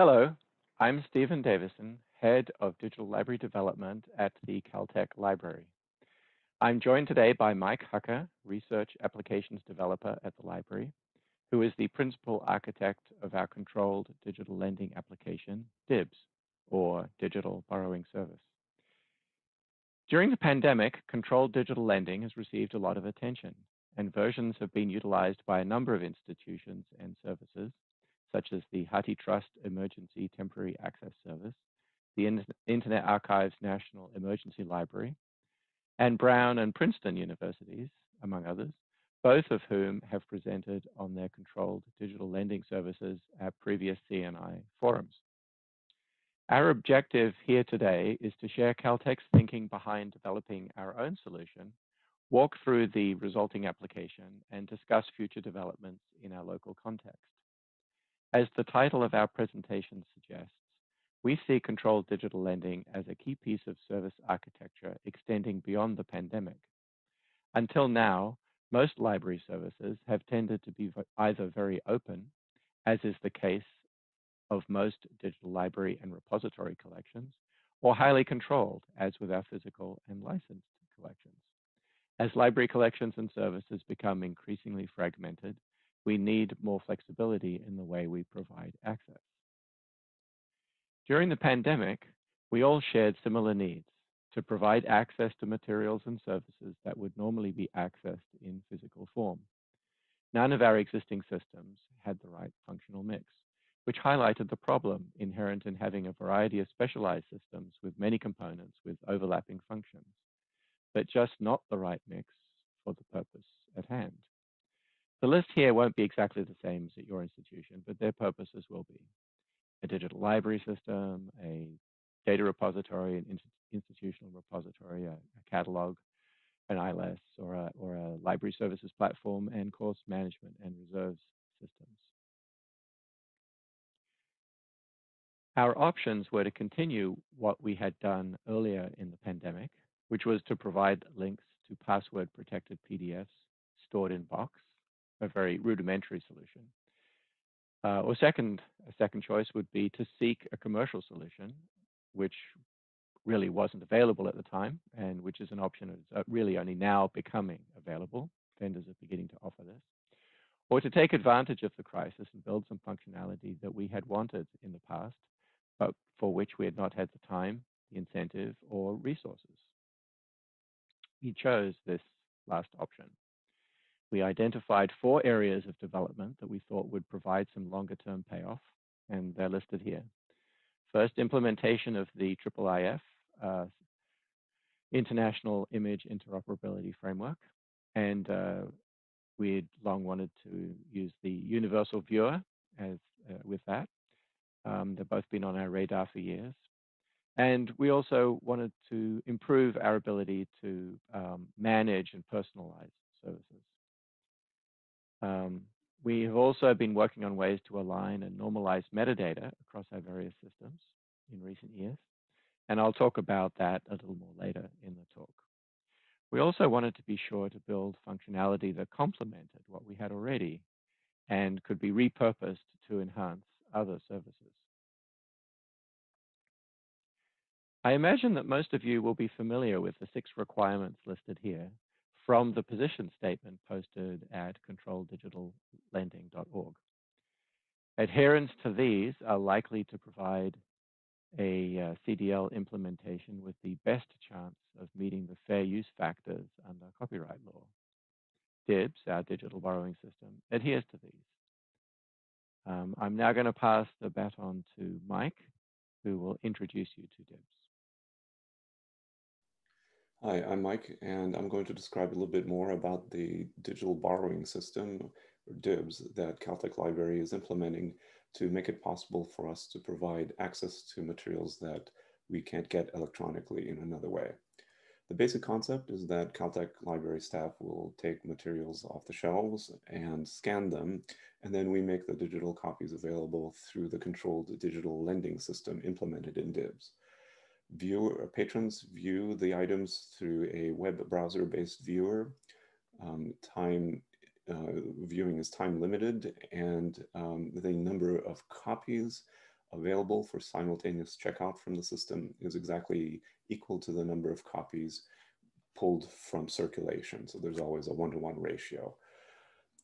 Hello, I'm Stephen Davison, Head of Digital Library Development at the Caltech Library. I'm joined today by Mike Hucka, Research Applications Developer at the library, who is the principal architect of our controlled digital lending application, DIBS, or Digital Borrowing Service. During the pandemic, controlled digital lending has received a lot of attention, and versions have been utilized by a number of institutions and services, such as the HathiTrust Emergency Temporary Access Service, the Internet Archive's National Emergency Library, and Brown and Princeton universities, among others, both of whom have presented on their controlled digital lending services at previous CNI forums. Our objective here today is to share Caltech's thinking behind developing our own solution, walk through the resulting application, and discuss future developments in our local context. As the title of our presentation suggests, we see controlled digital lending as a key piece of service architecture extending beyond the pandemic. Until now, most library services have tended to be either very open, as is the case of most digital library and repository collections, or highly controlled, as with our physical and licensed collections. As library collections and services become increasingly fragmented, we need more flexibility in the way we provide access. During the pandemic, we all shared similar needs to provide access to materials and services that would normally be accessed in physical form. None of our existing systems had the right functional mix, which highlighted the problem inherent in having a variety of specialized systems with many components with overlapping functions, but just not the right mix for the purpose at hand. The list here won't be exactly the same as at your institution, but their purposes will be a digital library system, a data repository, an institutional repository, a, a catalog, an ILS, or a, or a library services platform, and course management and reserves systems. Our options were to continue what we had done earlier in the pandemic, which was to provide links to password protected PDFs stored in Box a very rudimentary solution. Uh, or second, a second choice would be to seek a commercial solution, which really wasn't available at the time, and which is an option that's uh, really only now becoming available. Vendors are beginning to offer this. Or to take advantage of the crisis and build some functionality that we had wanted in the past, but for which we had not had the time, the incentive, or resources. We chose this last option we identified four areas of development that we thought would provide some longer term payoff, and they're listed here. First, implementation of the IIIF, uh, International Image Interoperability Framework, and uh, we'd long wanted to use the Universal Viewer as uh, with that. Um, they've both been on our radar for years. And we also wanted to improve our ability to um, manage and personalize services. Um, we have also been working on ways to align and normalize metadata across our various systems in recent years, and I'll talk about that a little more later in the talk. We also wanted to be sure to build functionality that complemented what we had already and could be repurposed to enhance other services. I imagine that most of you will be familiar with the six requirements listed here from the position statement posted at controlleddigitallending.org. Adherence to these are likely to provide a uh, CDL implementation with the best chance of meeting the fair use factors under copyright law. DIBS, our digital borrowing system, adheres to these. Um, I'm now going to pass the baton to Mike, who will introduce you to DIBS. Hi, I'm Mike, and I'm going to describe a little bit more about the digital borrowing system, or DIBS, that Caltech Library is implementing to make it possible for us to provide access to materials that we can't get electronically in another way. The basic concept is that Caltech Library staff will take materials off the shelves and scan them, and then we make the digital copies available through the controlled digital lending system implemented in DIBS. Viewer, patrons view the items through a web browser-based viewer. Um, time uh, viewing is time limited and um, the number of copies available for simultaneous checkout from the system is exactly equal to the number of copies pulled from circulation. So there's always a one-to-one -one ratio.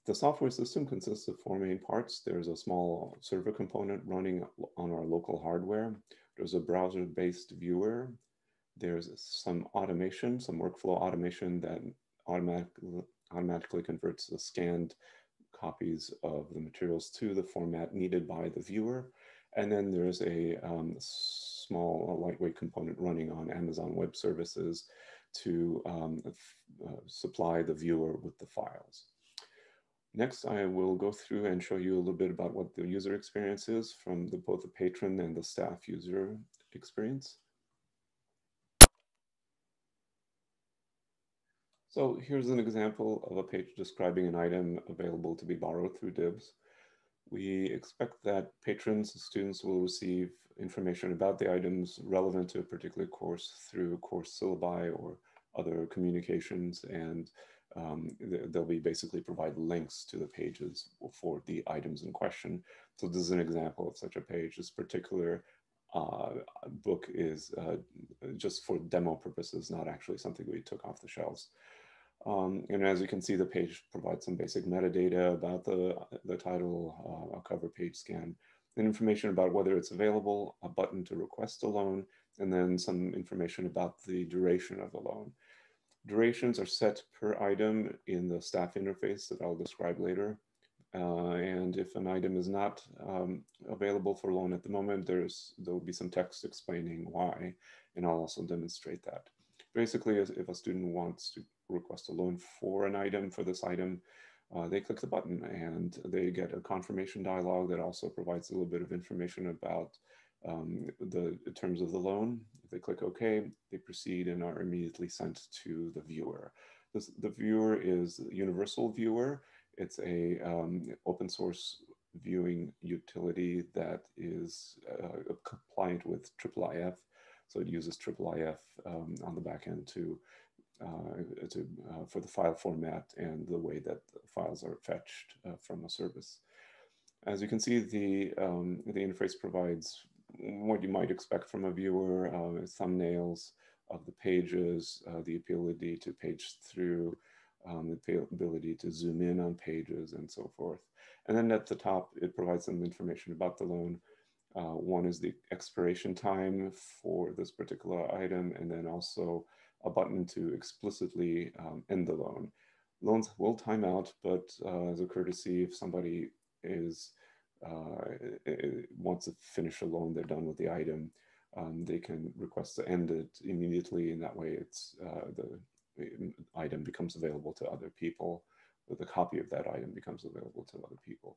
The software system consists of four main parts. There's a small server component running on our local hardware. There's a browser-based viewer. There's some automation, some workflow automation that automatically, automatically converts the scanned copies of the materials to the format needed by the viewer. And then there's a um, small lightweight component running on Amazon Web Services to um, uh, supply the viewer with the files. Next, I will go through and show you a little bit about what the user experience is from the, both the patron and the staff user experience. So here's an example of a page describing an item available to be borrowed through DIBS. We expect that patrons, and students will receive information about the items relevant to a particular course through course syllabi or other communications and um, they'll be basically provide links to the pages for the items in question. So this is an example of such a page. This particular uh, book is uh, just for demo purposes, not actually something we took off the shelves. Um, and as you can see, the page provides some basic metadata about the, the title, uh, a cover page scan, and information about whether it's available, a button to request a loan, and then some information about the duration of the loan. Durations are set per item in the staff interface that I'll describe later. Uh, and if an item is not um, available for loan at the moment, there's there will be some text explaining why, and I'll also demonstrate that. Basically, if a student wants to request a loan for an item, for this item, uh, they click the button and they get a confirmation dialog that also provides a little bit of information about um, the terms of the loan. If they click OK, they proceed and are immediately sent to the viewer. This, the viewer is Universal Viewer. It's a um, open source viewing utility that is uh, compliant with IIIF. So it uses IIIF um, on the back end to, uh, to uh, for the file format and the way that the files are fetched uh, from a service. As you can see, the, um, the interface provides what you might expect from a viewer, uh, thumbnails of the pages, uh, the ability to page through, um, the ability to zoom in on pages and so forth. And then at the top, it provides some information about the loan. Uh, one is the expiration time for this particular item, and then also a button to explicitly um, end the loan. Loans will time out, but uh, as a courtesy, if somebody is once to finish a loan, they're done with the item. Um, they can request to end it immediately, and that way, it's uh, the item becomes available to other people. The copy of that item becomes available to other people.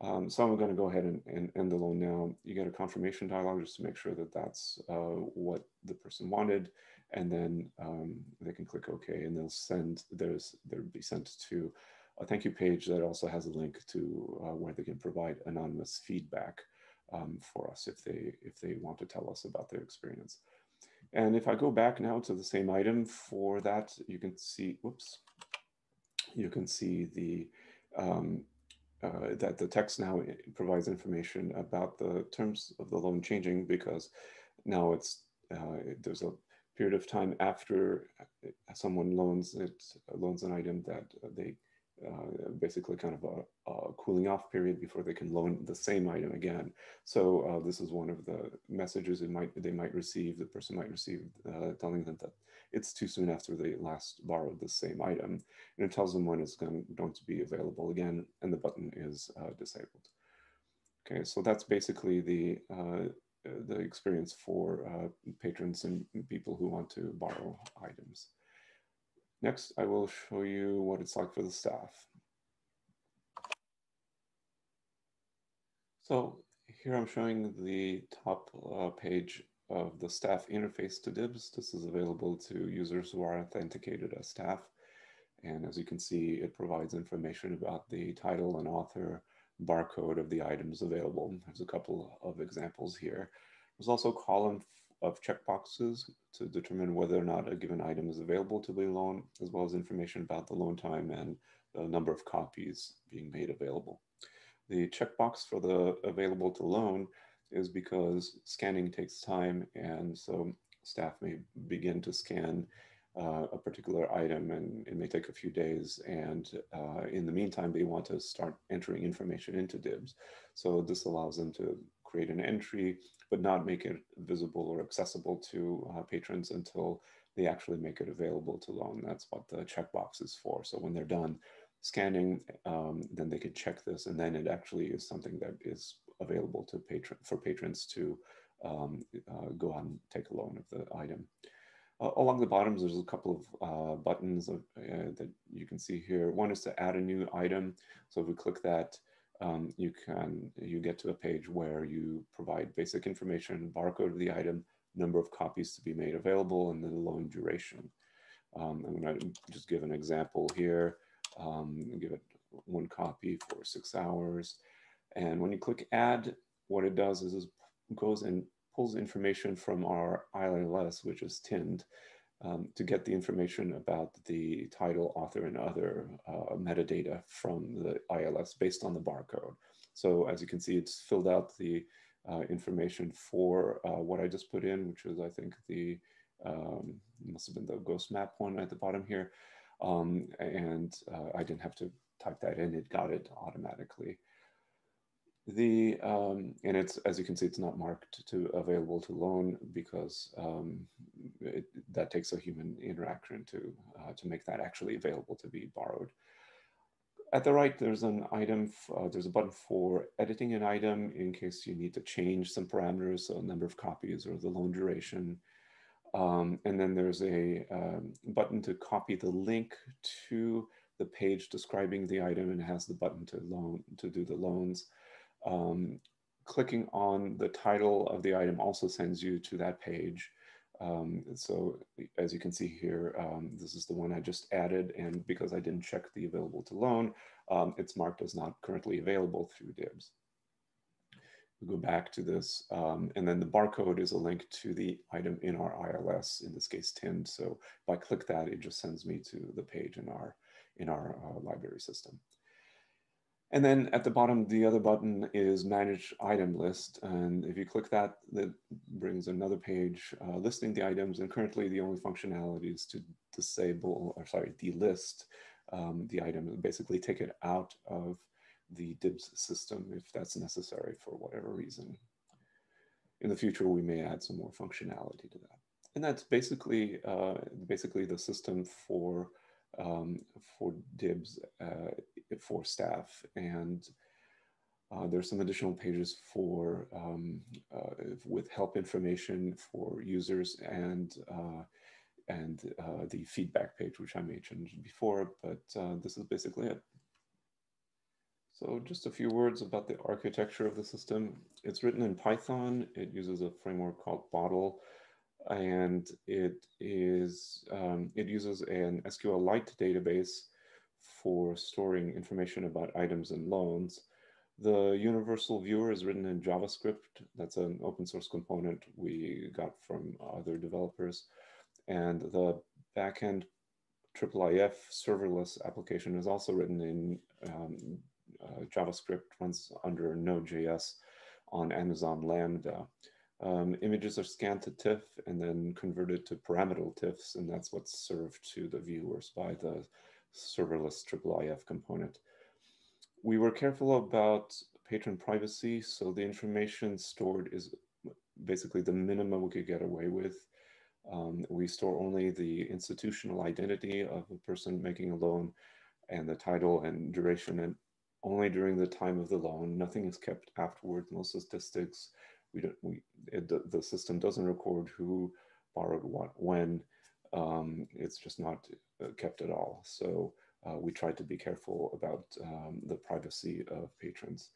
Um, so I'm going to go ahead and, and, end the loan now. You get a confirmation dialog just to make sure that that's uh, what the person wanted, and then um, they can click OK, and they'll send. There's they'll be sent to a thank you page that also has a link to uh, where they can provide anonymous feedback um, for us if they if they want to tell us about their experience. And if I go back now to the same item for that, you can see, whoops, you can see the um, uh, that the text now provides information about the terms of the loan changing because now it's uh, there's a period of time after someone loans it loans an item that they uh, basically kind of a, a, cooling off period before they can loan the same item again. So uh, this is one of the messages it might they might receive, the person might receive uh, telling them that it's too soon after they last borrowed the same item. And it tells them when it's going, going to be available again and the button is uh, disabled. Okay, so that's basically the, uh, the experience for uh, patrons and people who want to borrow items. Next, I will show you what it's like for the staff. So here I'm showing the top uh, page of the staff interface to DIBS. This is available to users who are authenticated as staff. And as you can see, it provides information about the title and author, barcode of the items available. There's a couple of examples here. There's also a column of checkboxes to determine whether or not a given item is available to be loaned, as well as information about the loan time and the number of copies being made available. The checkbox for the available to loan is because scanning takes time. And so staff may begin to scan uh, a particular item and it may take a few days. And uh, in the meantime, they want to start entering information into DIBS. So this allows them to create an entry, but not make it visible or accessible to uh, patrons until they actually make it available to loan. That's what the checkbox is for. So when they're done scanning, um, then they can check this and then it actually is something that is available to patron for patrons to um, uh, go out and take a loan of the item. Uh, along the bottoms, there's a couple of uh, buttons of, uh, that you can see here. One is to add a new item. So if we click that, um, you can you get to a page where you provide basic information, barcode of the item, number of copies to be made available, and then the loan duration. Um, I'm going to just give an example here. Um, give it one copy for six hours. And when you click add, what it does is it goes and pulls information from our ILS, which is TIND, um, to get the information about the title, author, and other uh, metadata from the ILS based on the barcode. So as you can see, it's filled out the uh, information for uh, what I just put in, which was, I think, the, um, must have been the ghost map one at the bottom here. Um, and uh, I didn't have to type that in, it got it automatically. The um, and it's as you can see, it's not marked to available to loan because um, it, that takes a human interaction to uh, to make that actually available to be borrowed. At the right, there's an item. Uh, there's a button for editing an item in case you need to change some parameters, so number of copies or the loan duration. Um, and then there's a um, button to copy the link to the page describing the item and has the button to loan to do the loans. Um, clicking on the title of the item also sends you to that page. Um, so as you can see here, um, this is the one I just added. And because I didn't check the available to loan, um, it's marked as not currently available through DIBS. We go back to this, um, and then the barcode is a link to the item in our ILS, in this case TIND. So if I click that, it just sends me to the page in our, in our uh, library system. And then at the bottom, the other button is manage item list. And if you click that, that brings another page uh, listing the items. And currently the only functionality is to disable, or sorry, delist um, the item, basically take it out of the DIBS system if that's necessary for whatever reason. In the future, we may add some more functionality to that. And that's basically, uh, basically the system for um, for DIBS uh, for staff. And uh, there's some additional pages for um, uh, with help information for users and uh, and uh, the feedback page, which I mentioned before, but uh, this is basically it. So just a few words about the architecture of the system. It's written in Python. It uses a framework called Bottle and it is um, it uses an SQLite database for storing information about items and loans. The universal viewer is written in JavaScript. That's an open source component we got from other developers. And the backend IIIF serverless application is also written in um, uh, JavaScript, runs under Node.js on Amazon Lambda. Um, images are scanned to TIFF and then converted to pyramidal TIFFs, and that's what's served to the viewers by the serverless IIIF component. We were careful about patron privacy, so the information stored is basically the minimum we could get away with. Um, we store only the institutional identity of the person making a loan and the title and duration and only during the time of the loan. Nothing is kept afterwards. No statistics, we don't we it, the, the system doesn't record who borrowed what when um, it's just not uh, kept at all. So uh, we try to be careful about um, the privacy of patrons.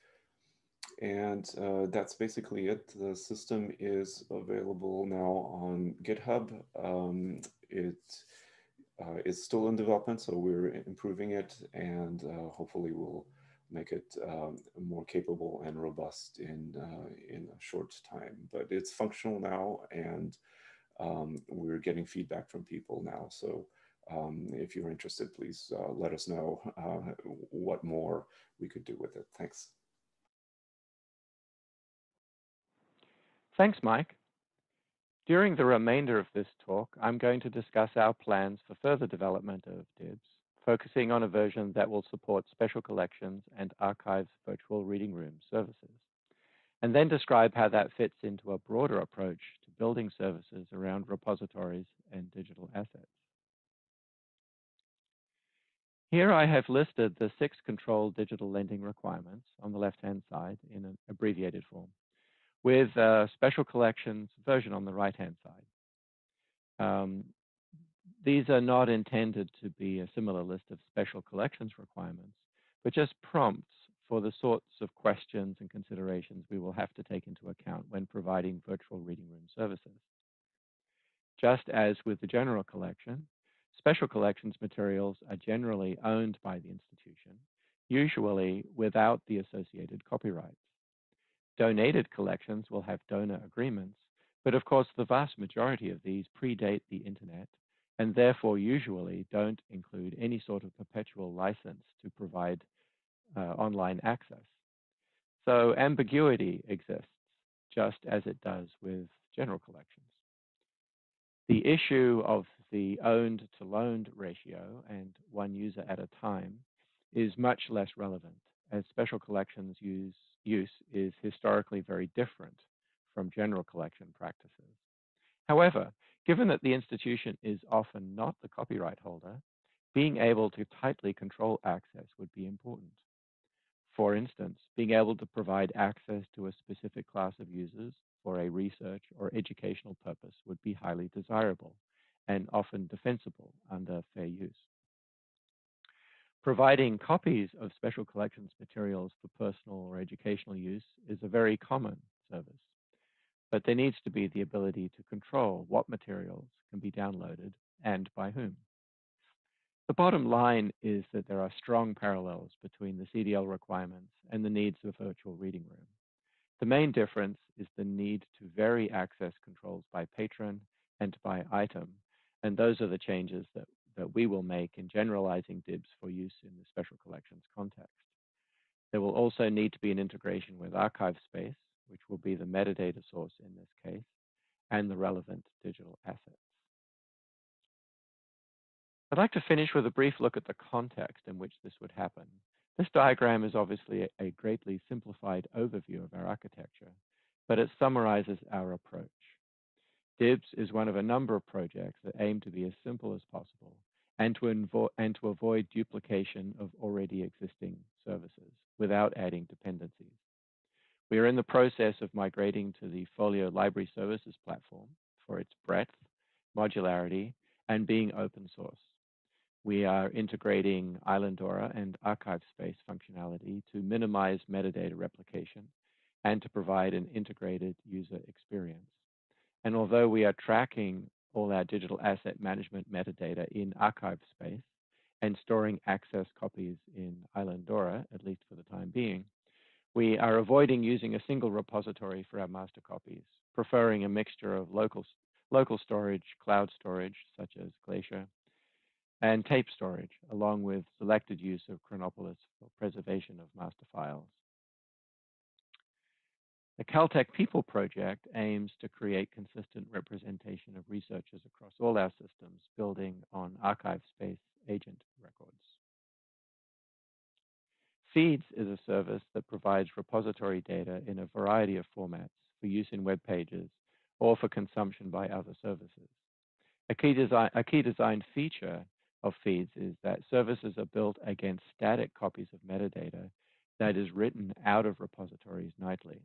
And uh, that's basically it. The system is available now on github. Um, it uh, is still in development so we're improving it and uh, hopefully we'll make it um, more capable and robust in, uh, in a short time. But it's functional now and um, we're getting feedback from people now. So um, if you're interested, please uh, let us know uh, what more we could do with it. Thanks. Thanks, Mike. During the remainder of this talk, I'm going to discuss our plans for further development of DIBS, focusing on a version that will support special collections and archives virtual reading room services, and then describe how that fits into a broader approach to building services around repositories and digital assets. Here I have listed the six controlled digital lending requirements on the left-hand side in an abbreviated form, with a special collections version on the right-hand side. Um, these are not intended to be a similar list of special collections requirements, but just prompts for the sorts of questions and considerations we will have to take into account when providing virtual reading room services. Just as with the general collection, special collections materials are generally owned by the institution, usually without the associated copyrights. Donated collections will have donor agreements, but of course the vast majority of these predate the internet and therefore usually don't include any sort of perpetual license to provide uh, online access. So ambiguity exists, just as it does with general collections. The issue of the owned to loaned ratio and one user at a time is much less relevant as special collections use, use is historically very different from general collection practices. However, given that the institution is often not the copyright holder, being able to tightly control access would be important. For instance, being able to provide access to a specific class of users for a research or educational purpose would be highly desirable and often defensible under fair use. Providing copies of special collections materials for personal or educational use is a very common service, but there needs to be the ability to control what materials can be downloaded and by whom. The bottom line is that there are strong parallels between the CDL requirements and the needs of a virtual reading room. The main difference is the need to vary access controls by patron and by item, and those are the changes that, that we will make in generalizing DIBs for use in the special collections context. There will also need to be an integration with ArchivesSpace, which will be the metadata source in this case, and the relevant digital assets. I'd like to finish with a brief look at the context in which this would happen. This diagram is obviously a greatly simplified overview of our architecture, but it summarizes our approach. DIBS is one of a number of projects that aim to be as simple as possible and to, and to avoid duplication of already existing services without adding dependencies. We are in the process of migrating to the Folio Library Services platform for its breadth, modularity, and being open source. We are integrating Islandora and ArchivesSpace functionality to minimize metadata replication and to provide an integrated user experience. And although we are tracking all our digital asset management metadata in archive space and storing access copies in Islandora, at least for the time being, we are avoiding using a single repository for our master copies, preferring a mixture of local, local storage, cloud storage, such as Glacier, and tape storage, along with selected use of Chronopolis for preservation of master files. The Caltech People Project aims to create consistent representation of researchers across all our systems, building on archive space agent records. Feeds is a service that provides repository data in a variety of formats for use in web pages or for consumption by other services. A key, design, a key design feature of feeds is that services are built against static copies of metadata that is written out of repositories nightly.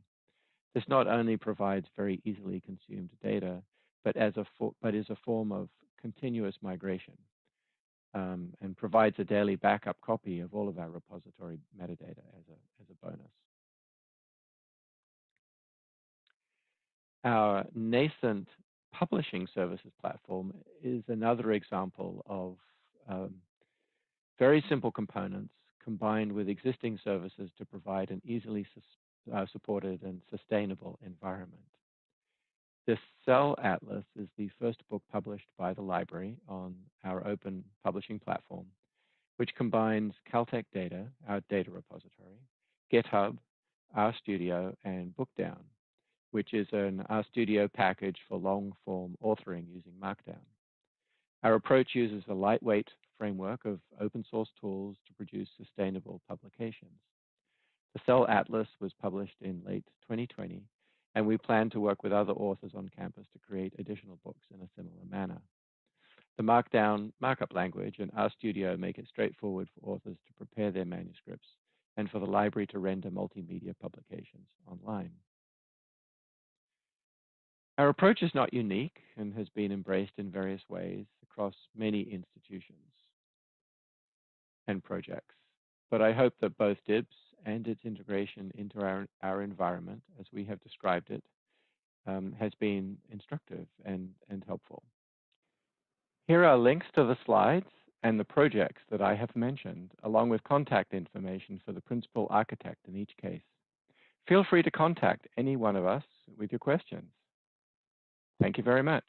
This not only provides very easily consumed data, but, as a but is a form of continuous migration um, and provides a daily backup copy of all of our repository metadata as a, as a bonus. Our nascent publishing services platform is another example of um, very simple components combined with existing services to provide an easily uh, supported and sustainable environment. This Cell Atlas is the first book published by the library on our open publishing platform, which combines Caltech data, our data repository, GitHub, RStudio, and Bookdown which is an RStudio package for long-form authoring using Markdown. Our approach uses a lightweight framework of open source tools to produce sustainable publications. The Cell Atlas was published in late 2020, and we plan to work with other authors on campus to create additional books in a similar manner. The Markdown markup language and RStudio make it straightforward for authors to prepare their manuscripts and for the library to render multimedia publications online. Our approach is not unique and has been embraced in various ways across many institutions and projects, but I hope that both DIBS and its integration into our, our environment, as we have described it, um, has been instructive and, and helpful. Here are links to the slides and the projects that I have mentioned, along with contact information for the principal architect in each case. Feel free to contact any one of us with your questions. Thank you very much.